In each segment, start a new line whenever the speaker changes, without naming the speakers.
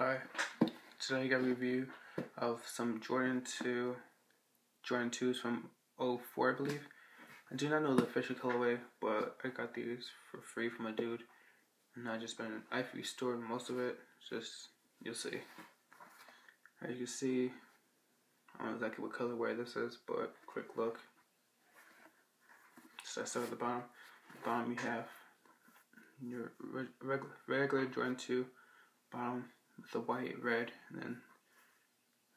Alright, today I got a review of some Jordan 2, Jordan 2s from 04 I believe. I do not know the official colorway, but I got these for free from a dude. And I just been, I've restored most of it, just, you'll see. As you can see, I don't know exactly what colorway this is, but quick look. So I start at the bottom. The bottom you have your regular, regular Jordan 2 bottom the white, red, and then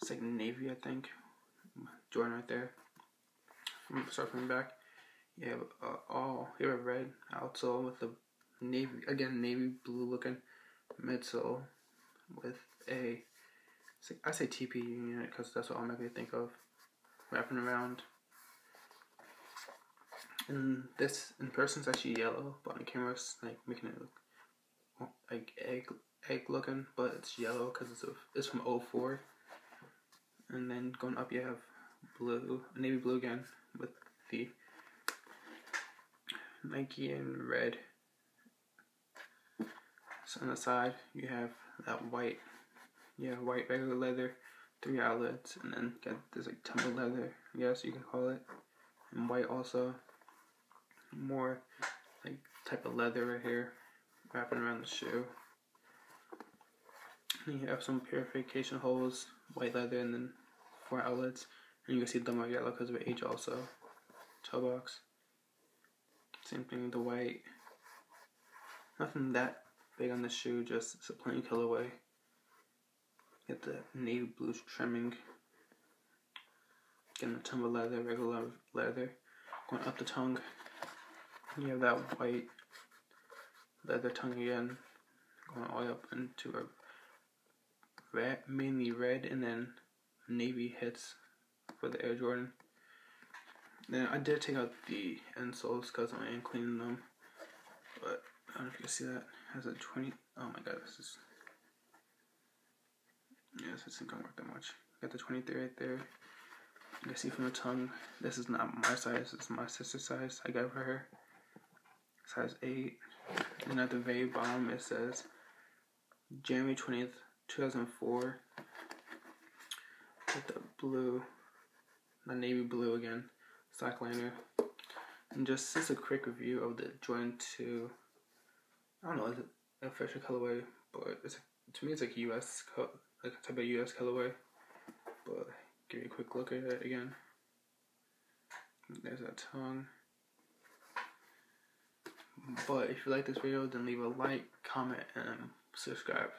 it's like navy, I think. Jordan right there. Start from the back, you have uh, all you have a red outsole with the navy again navy blue looking midsole with a I say TP unit because that's what I'm to think of wrapping around. And this in person is actually yellow, but on camera it's like making it look like egg egg looking, but it's yellow because it's, it's from 04. And then going up, you have blue, navy blue again with the Nike and red. So on the side, you have that white, yeah, white regular leather, three outlets, and then got this like tumble leather, I guess you can call it, and white also. More like type of leather right here, wrapping around the shoe. You have some perforation holes, white leather, and then four outlets. And you can see them are yellow because of age also. Toe box. Same thing with the white. Nothing that big on the shoe, just it's a plain colorway. Get the navy blue trimming. Getting the tumble leather, regular leather. Going up the tongue. You have that white leather tongue again. Going all the way up into a red, mainly red, and then navy hits for the Air Jordan. Then I did take out the insoles because I am cleaning them, but I don't know if you can see that. It has a 20. Oh my god, this is. Yeah, this isn't gonna work that much. Got the 23 right there. You can see from the tongue, this is not my size, it's my sister's size. I got for her. Size 8. And at the very bottom, it says January 20th, 2004 with the blue, the navy blue again, liner. And just, just a quick review of the Jordan 2, I don't know, is it official colorway, but it's to me it's like US, like a type of US colorway. But give you a quick look at it again. There's that tongue. But if you like this video, then leave a like, comment, and subscribe.